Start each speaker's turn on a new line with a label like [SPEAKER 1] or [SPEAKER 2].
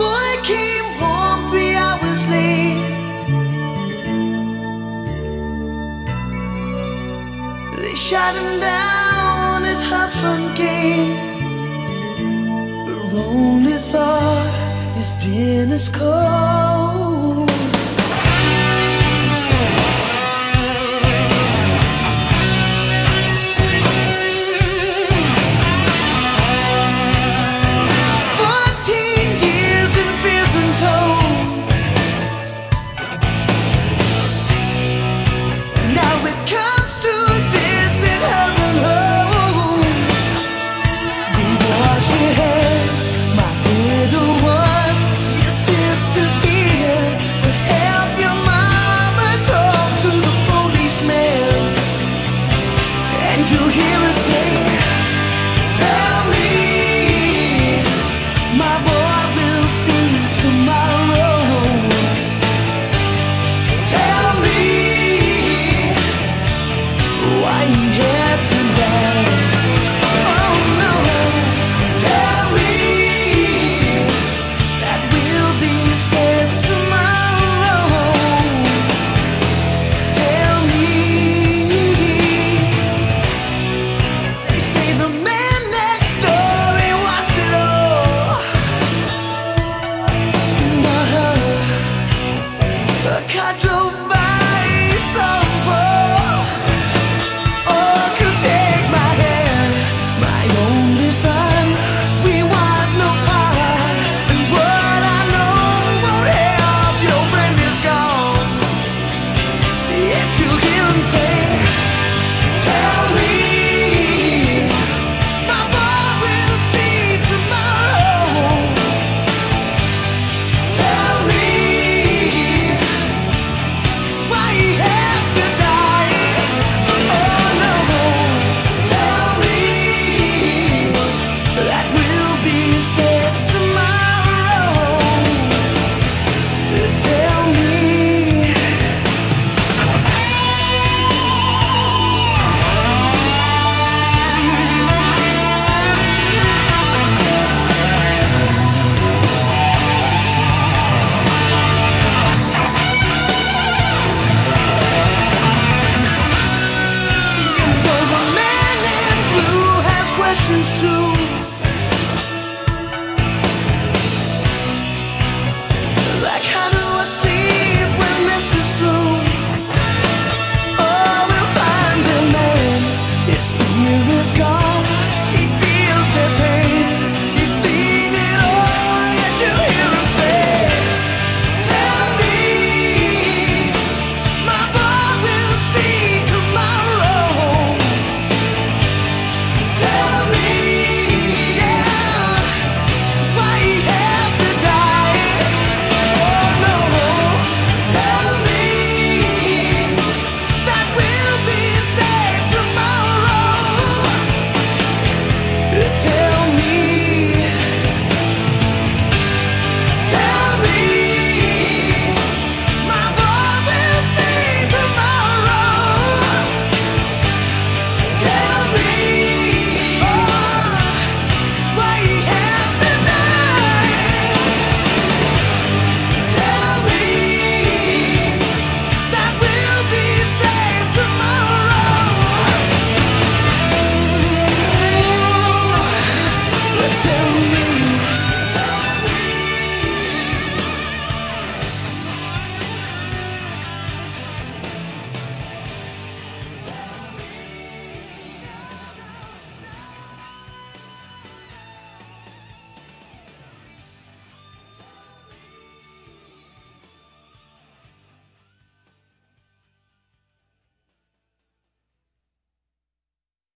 [SPEAKER 1] boy came home three hours late. They shot him down at her front gate. Her only thought is dinner's cold.